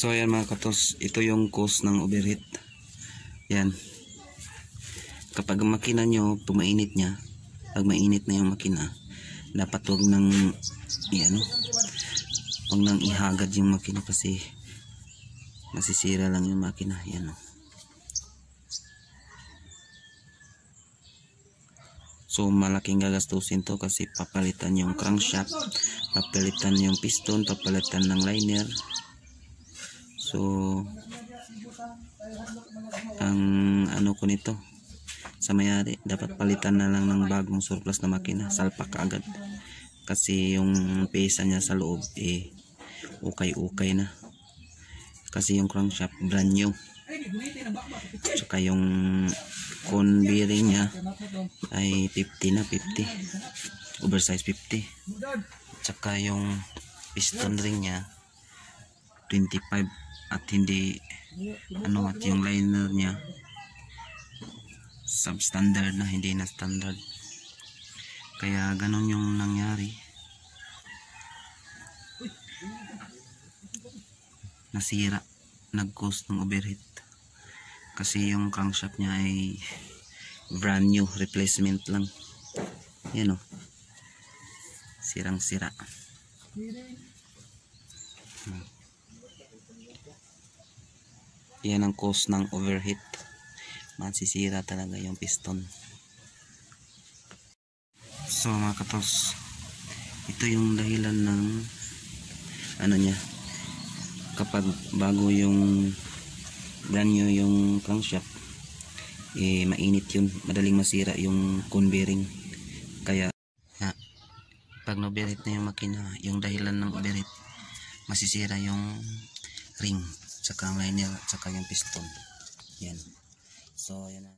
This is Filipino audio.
So ayan mga katos, ito yung cause ng overheat. Yan. Kapag ang makina nyo, pag mainit niya, pag mainit na yung makina, dapat wag nang yan, wag nang ihagad yung makina kasi masisira lang yung makina. Yan o. So malaking gagastusin to kasi papalitan yung crankshaft, papalitan yung piston, papalitan ng liner. So ang ano ko nito sa mayari dapat palitan na lang ng bagong surplus na makina, salpak agad. Kasi yung pesa niya sa loob eh ukay-ukay na. Kasi yung crankshaft brand new. Tsaka yung cone bearing niya ay 50 na 50 oversize 50 tsaka yung piston ring niya 25 at hindi ano at yung liner niya substandard na hindi na standard. Kaya ganon yung nangyari. Nasira nag-cause ng overheat kasi yung crankshaft niya ay brand new replacement lang. Yan o sirang sira yan ang cause ng overheat. Masisira talaga yung piston. So mga katos ito yung dahilan ng ano niya kapag bago yung brand new yung crankshaft eh mainit yun. Madaling masira yung cone bearing. Kaya ha, pag no-overheat na yung makina yung dahilan ng overheat masisira yung ring tsaka minor, tsaka yung piston. Yan. So, yan na.